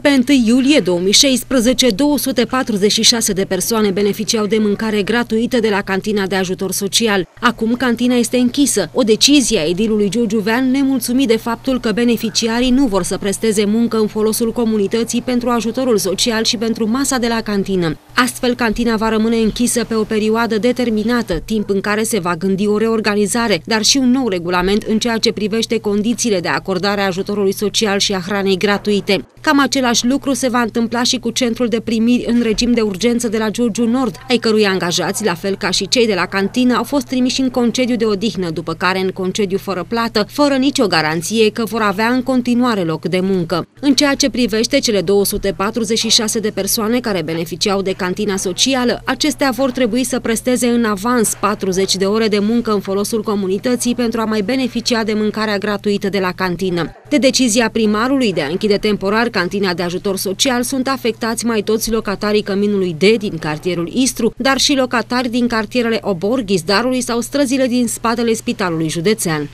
Până pe 1 iulie 2016, 246 de persoane beneficiau de mâncare gratuită de la cantina de ajutor social. Acum cantina este închisă, o decizie a edilului Giurgiuvean nemulțumit de faptul că beneficiarii nu vor să presteze muncă în folosul comunității pentru ajutorul social și pentru masa de la cantină. Astfel, cantina va rămâne închisă pe o perioadă determinată, timp în care se va gândi o reorganizare, dar și un nou regulament în ceea ce privește condițiile de acordare a ajutorului social și a hranei gratuite. Cam același lucru se va întâmpla și cu centrul de primiri în regim de urgență de la Giurgiu Nord, ai cărui angajați, la fel ca și cei de la cantină, au fost trimiși în concediu de odihnă, după care în concediu fără plată, fără nicio garanție că vor avea în continuare loc de muncă. În ceea ce privește cele 246 de persoane care beneficiau de cantina socială, acestea vor trebui să presteze în avans 40 de ore de muncă în folosul comunității pentru a mai beneficia de mâncarea gratuită de la cantină. De decizia primarului de a închide temporar cantina de ajutor social sunt afectați mai toți locatarii Căminului D din cartierul Istru, dar și locatari din cartierele Obor, Ghizdarului sau străzile din spatele spitalului județean.